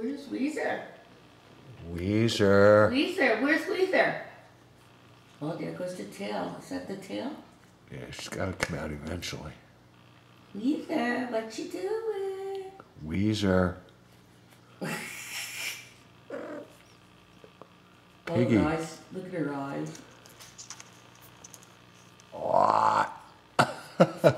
Where's Wheezer? Wheezer. Wheezer, where's Wheezer? Oh, there goes the tail. Is that the tail? Yeah, she's got to come out eventually. Wheezer, what you doing? Wheezer. Oh, Piggy. Oh, nice. Look at her eyes. What?